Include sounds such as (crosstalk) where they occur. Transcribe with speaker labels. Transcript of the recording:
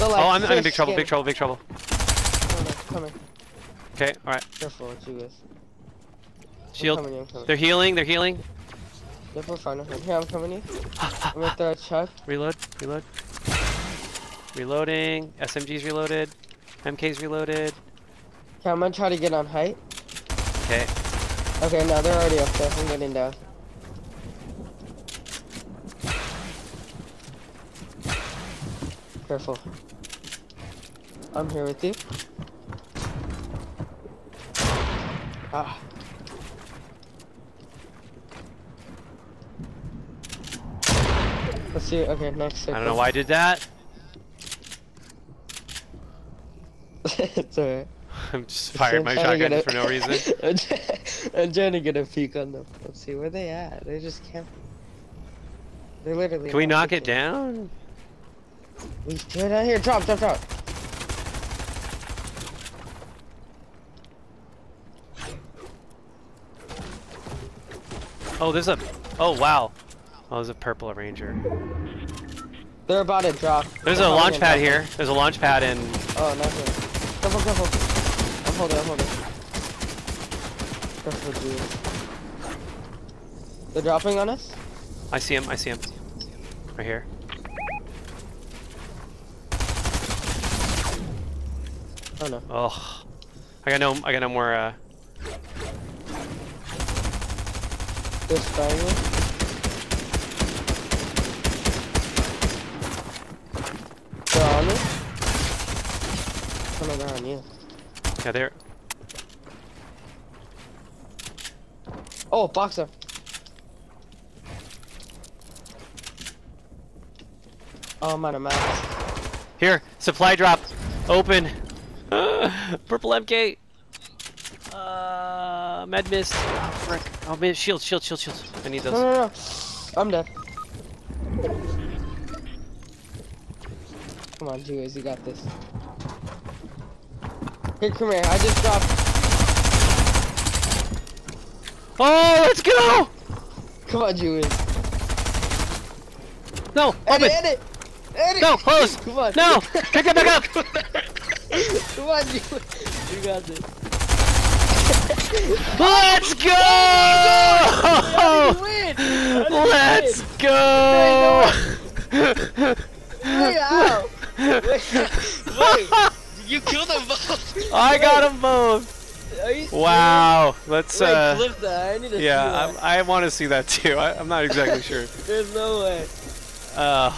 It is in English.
Speaker 1: But like
Speaker 2: oh, I'm, I'm in big trouble, big trouble, big trouble.
Speaker 1: Come here.
Speaker 2: Okay, alright.
Speaker 1: Careful what you guys. I'm
Speaker 2: Shield.
Speaker 1: coming, I'm coming.
Speaker 2: They're healing, they're healing.
Speaker 1: Yep, we're fine. I'm here, I'm coming in. I'm a chuck. (gasps)
Speaker 2: Reload, reload. Reloading. SMG's reloaded. MK's reloaded.
Speaker 1: Okay, I'm gonna try to get on height.
Speaker 2: Okay.
Speaker 1: Okay, now they're already up there. I'm getting down. Careful. I'm here with you. Ah. Let's see. Okay, next.
Speaker 2: I don't know why I did that. (laughs)
Speaker 1: it's alright. (laughs)
Speaker 2: I'm just firing my
Speaker 1: I'm trying to
Speaker 2: shotgun
Speaker 1: get
Speaker 2: for no reason. (laughs)
Speaker 1: I'm try- I'm trying to get a peek on them. Let's see where they at. They just can't. They're literally.
Speaker 2: Can we knock it down?
Speaker 1: We do it down here. Drop, drop, drop.
Speaker 2: Oh, there's a. Oh, wow. Oh, there's a purple ranger.
Speaker 1: They're about to drop.
Speaker 2: There's
Speaker 1: They're
Speaker 2: a launch pad here. There's a launch pad in.
Speaker 1: Oh, not here. Careful, careful. I'm holding, I'm holding. Careful, dude. They're dropping on us?
Speaker 2: I see him. I see him. Right here.
Speaker 1: Oh no.
Speaker 2: Oh, I got no. I got no more. Uh,
Speaker 1: They're spying me. On me? Oh no, they're on you.
Speaker 2: yeah, there.
Speaker 1: Oh, boxer. Oh, I'm out of max.
Speaker 2: Here, supply drop. Open. (laughs) Purple MK. Uh, med mist. Oh, frick. Oh man, shield, shield, shield, shield. I need those.
Speaker 1: no, no. no. I'm dead. Come on, Julius, you got this. Here, come here. I just dropped.
Speaker 2: Oh, let's go!
Speaker 1: Come on, Julius.
Speaker 2: No,
Speaker 1: Edit,
Speaker 2: open.
Speaker 1: edit. Edit.
Speaker 2: No, close. (laughs)
Speaker 1: Come on.
Speaker 2: No, (laughs) pick it back up.
Speaker 1: Come on, Julius. You got this. (laughs)
Speaker 2: Let's go!
Speaker 1: How did you win? How did you
Speaker 2: Let's go!
Speaker 1: Wait, how? Wait, wait. You killed them both. (laughs)
Speaker 2: I got them both.
Speaker 1: Are you serious?
Speaker 2: Wow. Let's
Speaker 1: Wait,
Speaker 2: uh.
Speaker 1: clip that. I need to see
Speaker 2: Yeah,
Speaker 1: that.
Speaker 2: I, I want to see that too. I, I'm not exactly sure. (laughs)
Speaker 1: There's no way.
Speaker 2: Uh,